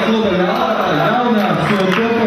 Dakota, la Arta,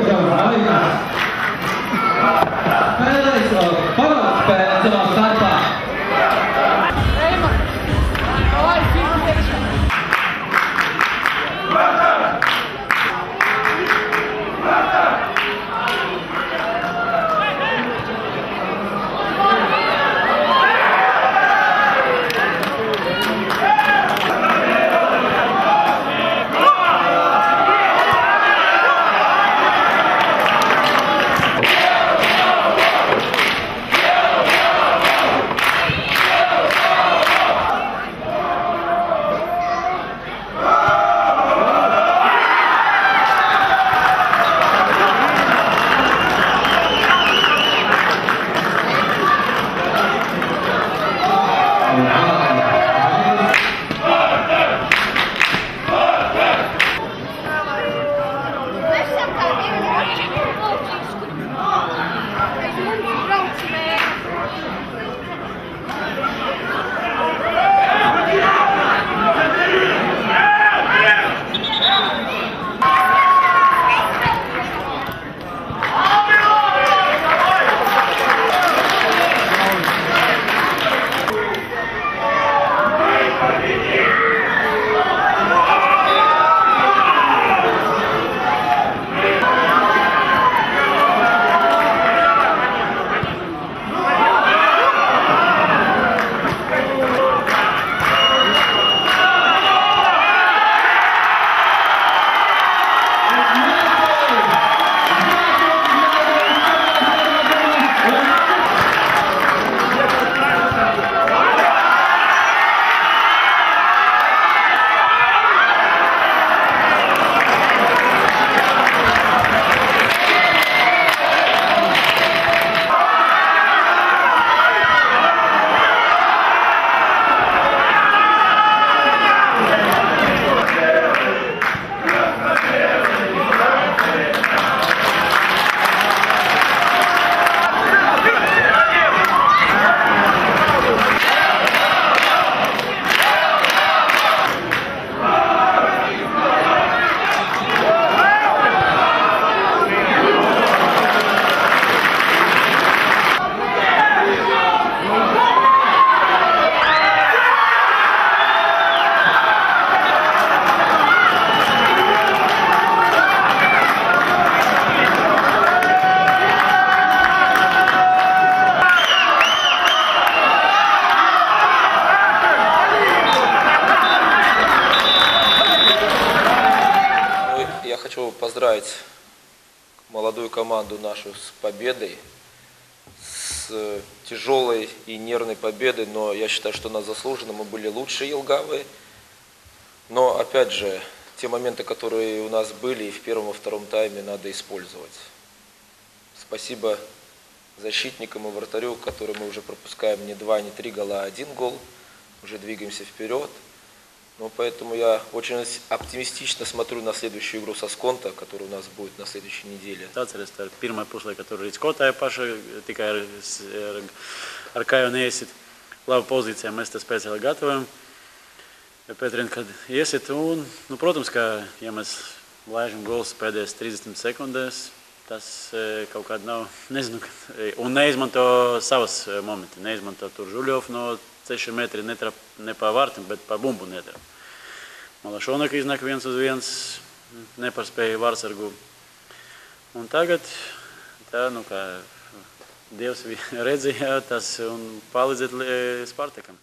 поздравить молодую команду нашу с победой, с тяжелой и нервной победой, но я считаю, что она заслужена, мы были лучше Елгавы. Но, опять же, те моменты, которые у нас были и в первом и втором тайме, надо использовать. Спасибо защитникам и вратарю, которые мы уже пропускаем не два, не три гола, а один гол. Уже двигаемся вперед. Ну, поэтому я очень оптимистично смотрю на следующую игру со Сконта, которая у нас будет на следующей неделе. Līdz kotai paša, tikai ar, ar, ar kā jau neiesit labu pozīcijā, mēs tas speciāli gatavojam. Pēterien, kad iesit, un, nu, protams, ka, ja mēs laižam gols pēdējās 30 sekundēs, tas e, kaut kāda nav, nezinu, un neizmanto savas e, momenti, neizmanto tur Žuļovu no 6 metri, netrap ne pa vārtim, bet pa bumbu netrap. Malašonaka iznāk viens uz viens, neparspēja vārsargu. Un tagad, tā, nu, kā Dievs redzēja tas un palīdzēt li- Spartakam.